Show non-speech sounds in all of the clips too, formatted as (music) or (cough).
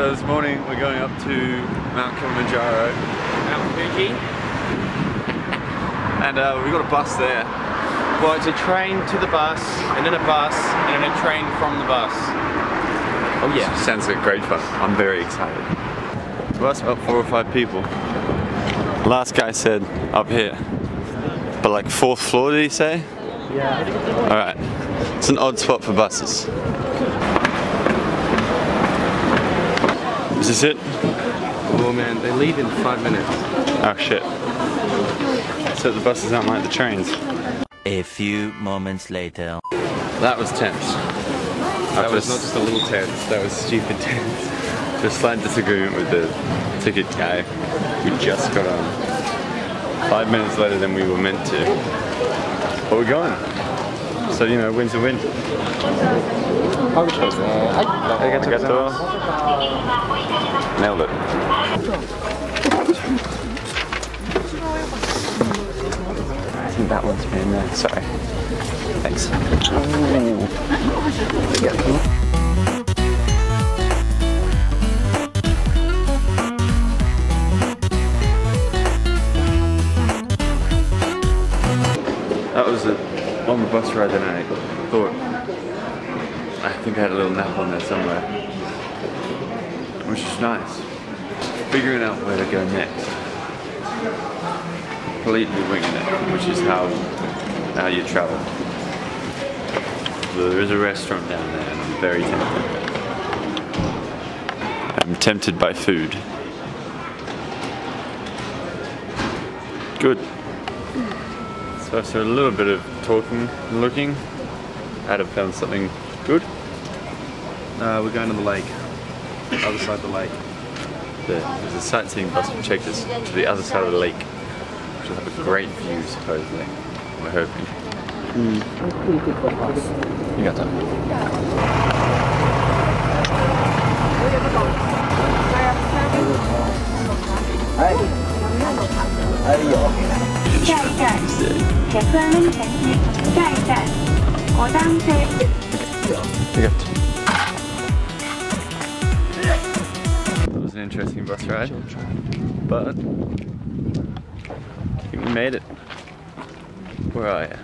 So this morning we're going up to Mount Kilimanjaro Mount Fuji. and uh, we got a bus there. Well, it's a train to the bus, and then a bus, and then a train from the bus. Oh yeah. Sounds like great fun. I'm very excited. Bus about four or five people. Last guy said up here. But like fourth floor did he say? Yeah. Alright. It's an odd spot for buses. This it? Oh man, they leave in five minutes. Oh shit. So the buses aren't like the trains. A few moments later. That was tense. That was not just a little tense, that was stupid (laughs) tense. Just slight disagreement with the ticket guy. We just got on. Five minutes later than we were meant to. But we're going. So, you know, win's a win. Arigato. Nailed it. I think that one's been there. Sorry. Thanks. Oh. Bus ride and I thought I think I had a little nap on there somewhere. Which is nice. Figuring out where to go next. Completely winging it, which is how how you travel. There is a restaurant down there and I'm very tempted. I'm tempted by food. Good. So after a little bit of talking and looking, Adam found something good. Uh, we're going to the lake. Other side of the lake. There- There's a sightseeing bus which takes us to the other side of the lake, which will have a great view supposedly. We're hoping. You got that? That was an interesting bus ride, but I think we made it. Where are you?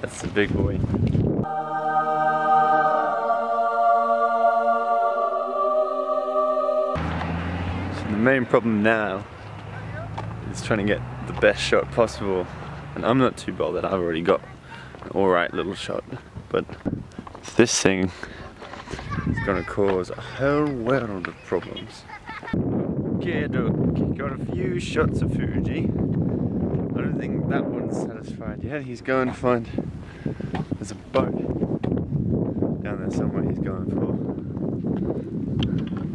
That's the big boy. So the main problem now is trying to get the best shot possible. And I'm not too bothered, I've already got an alright little shot. But this thing is gonna cause a whole world of problems. Okay, look, got a few shots of Fuji. I don't think that one's satisfied yet. He's going to find there's a boat down there somewhere he's going for.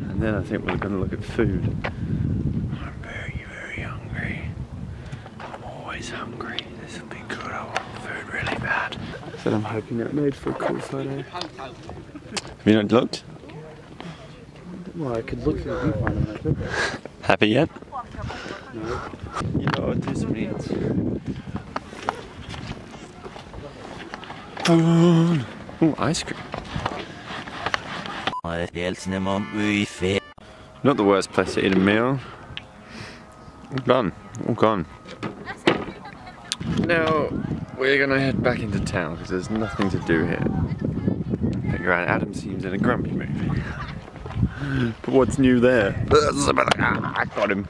And then I think we're gonna look at food. I'm very, very hungry. I'm always hungry. This will be good. I want food really bad. So I'm hoping that made for a cool photo. Have you not looked? Well, I could look through the viewfinder when I it. Happy yet? No. You know what this means. Food. Ooh, ice cream. Not the worst place to eat a meal. All done. All gone. Now we're gonna head back into town because there's nothing to do here. Figure out Adam seems in a grumpy mood. But what's new there? I got him.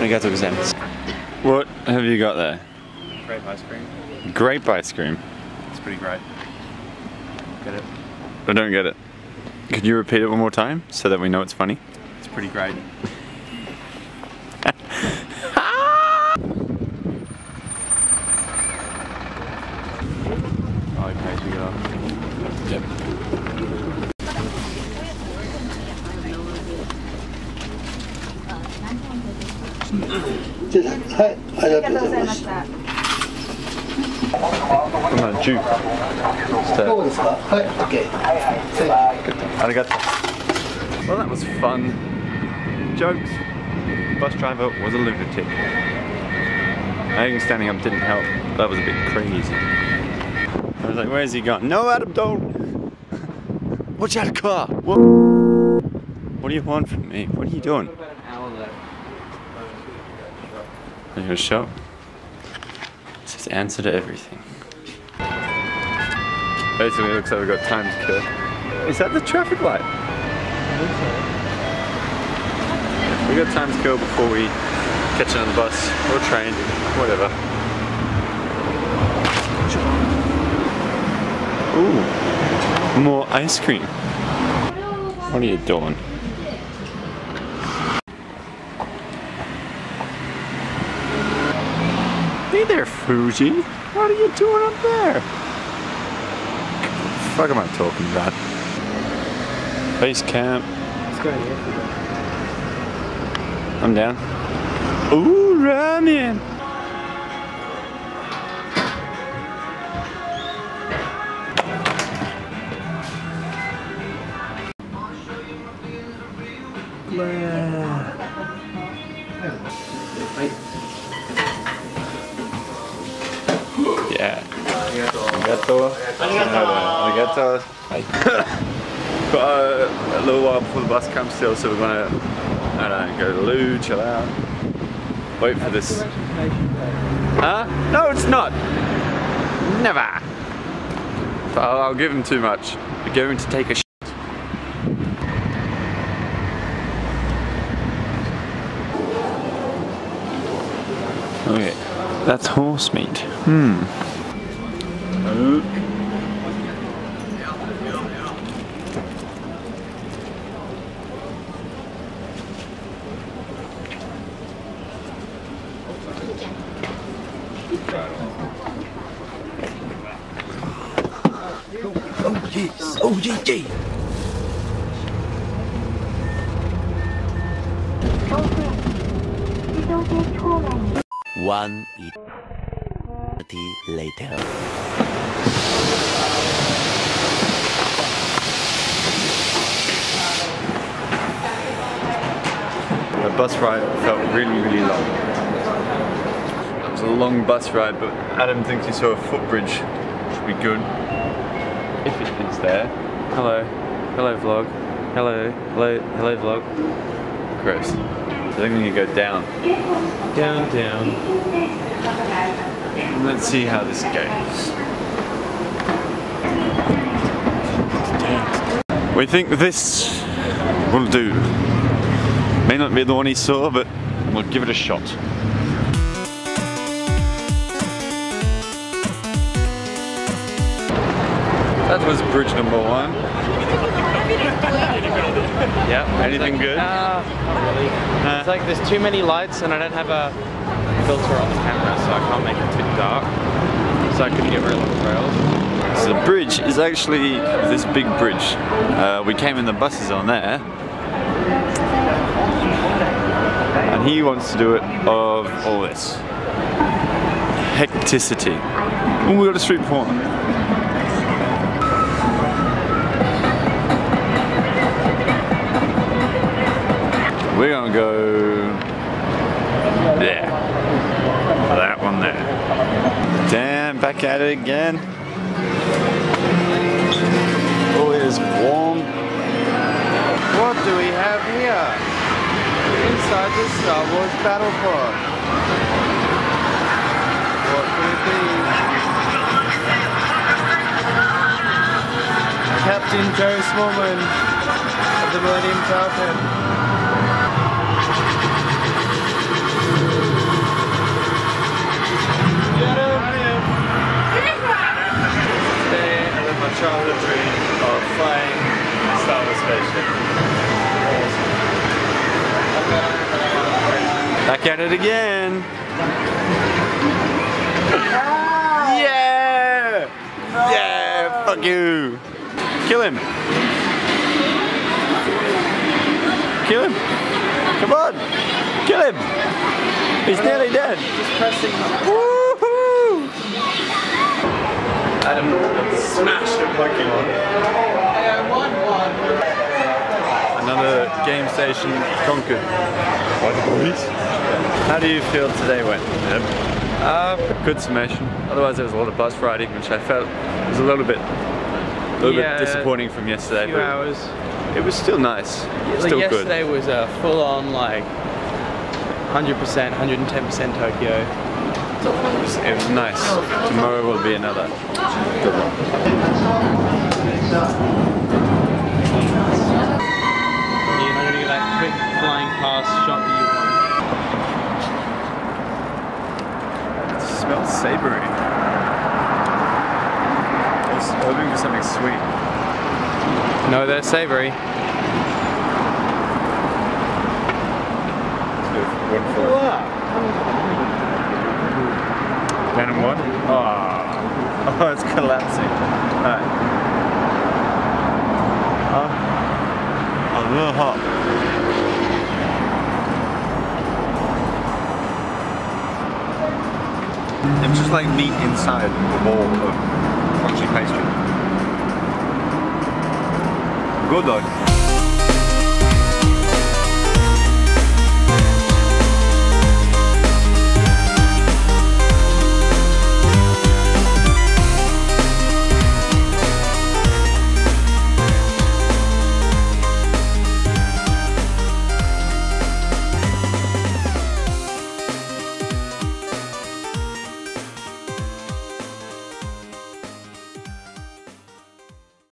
Arigato gozaimasu. What have you got there? Grape ice cream. Grape ice cream. It's pretty great. Get it? I don't get it. Could you repeat it one more time so that we know it's funny? It's pretty great. oh, okay, so we get off. Yep. (laughs) Come on, juke. Arigato. Well, that was fun. Jokes. Bus driver was a lunatic. I think standing up didn't help. That was a bit crazy. I was like, where's he gone? No, Adam, don't! (laughs) Watch out, car! What? What do you want from me? What are you doing? Are you a shot? It's his answer to everything. Basically, it looks like we've got time to kill. Is that the traffic light? We got time to kill before we catch another bus or train, whatever. Ooh, more ice cream. What are you doing? Hey there, Fuji. What are you doing up there? What fuck am I talking about? Base camp. Let's go here. I'm down. Ooh, ramen. Arigato. (laughs) Got a, a little while before the bus comes still, so we're gonna, I don't know, go to the loo, chill out, wait for this. Huh? No, it's not. Never. But I'll, I'll give him too much. We're going to take a sh Okay, that's horse meat. Hmm. One eternity later. The bus ride felt really, really long. It was a long bus ride, but Adam thinks he saw a footbridge, which would be good. If it is there. Hello. Hello, vlog. Hello. Hello. Hello, vlog. Gross. So I think we need to go down. Down, down. Let's see how this goes. We think this will do. May not be the one he saw, but we'll give it a shot. That was bridge number one. Yeah. Anything good? Uh, not really. It's like there's too many lights and I don't have a filter on the camera, so I can't make it too dark. So I couldn't get very long trails. So the bridge is actually this big bridge. Uh, we came in the buses on there. And he wants to do it of all this. Hecticity. Oh, we got a street corner. We're gonna go there. That one there. Damn, back at it again. Oh, it is warm. What do we have here? Inside the Star Wars battle pod. What could it be? Captain Joe Smallman of the Millennium Falcon. Childhood dream of flying a Star Wars spaceship. Back at it again. yeah! Yeah! Fuck you! Kill him! Kill him! Come on! Kill him! He's nearly dead! Just pressing. Woohoo! Adam smashed a Pokemon. Another game station conquered by the boys. How do you feel today went? Adam? Uh, good summation. Otherwise, there was a lot of bus riding, which I felt was a little bit, a little Yeah, bit disappointing from yesterday. few but hours. It was still nice. Like Still good. yesterday was a full-on like 100%, 110% Tokyo. It was, it was nice. Tomorrow will be another good one. You're not gonna get that quick flying past shot that you want. It smells savory. I was hoping for something sweet. No, they're savory. One for And one? Oh, (laughs) oh it's collapsing. Alright. Oh, a little hot. Just like meat inside the ball of crunchy pastry. Good though.